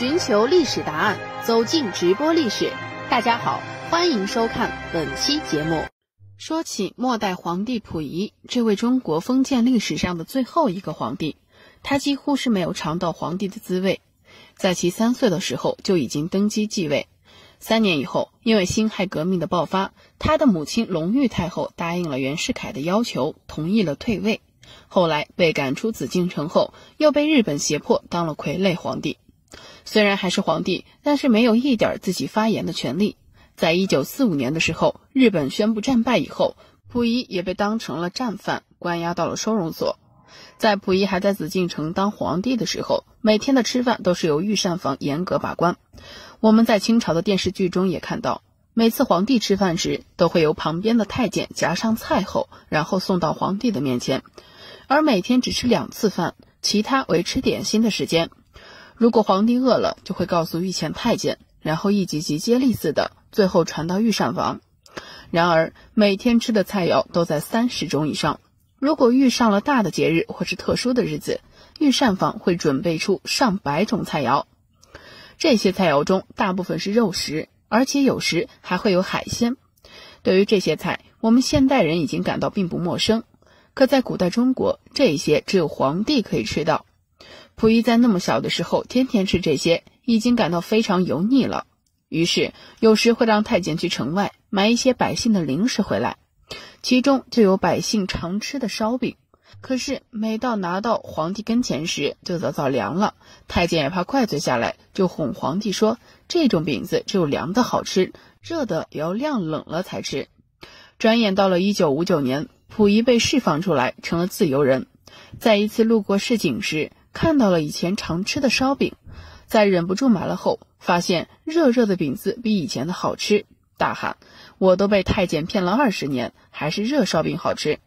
寻求历史答案，走进直播历史。大家好，欢迎收看本期节目。说起末代皇帝溥仪，这位中国封建历史上的最后一个皇帝，他几乎是没有尝到皇帝的滋味。在其三岁的时候就已经登基继位，三年以后，因为辛亥革命的爆发，他的母亲隆裕太后答应了袁世凯的要求，同意了退位。后来被赶出紫禁城后，又被日本胁迫当了傀儡皇帝。虽然还是皇帝，但是没有一点自己发言的权利。在一九四五年的时候，日本宣布战败以后，溥仪也被当成了战犯，关押到了收容所。在溥仪还在紫禁城当皇帝的时候，每天的吃饭都是由御膳房严格把关。我们在清朝的电视剧中也看到，每次皇帝吃饭时，都会由旁边的太监夹上菜后，然后送到皇帝的面前。而每天只吃两次饭，其他为吃点心的时间。如果皇帝饿了，就会告诉御前太监，然后一级级接力似的，最后传到御膳房。然而每天吃的菜肴都在三十种以上。如果遇上了大的节日或是特殊的日子，御膳房会准备出上百种菜肴。这些菜肴中大部分是肉食，而且有时还会有海鲜。对于这些菜，我们现代人已经感到并不陌生。可在古代中国，这些只有皇帝可以吃到。溥仪在那么小的时候，天天吃这些，已经感到非常油腻了。于是有时会让太监去城外买一些百姓的零食回来，其中就有百姓常吃的烧饼。可是每到拿到皇帝跟前时，就早早凉了。太监也怕怪罪下来，就哄皇帝说：“这种饼子只有凉的好吃，热的也要晾冷了才吃。”转眼到了一九五九年，溥仪被释放出来，成了自由人。在一次路过市井时，看到了以前常吃的烧饼，在忍不住买了后，发现热热的饼子比以前的好吃，大喊：“我都被太监骗了二十年，还是热烧饼好吃！”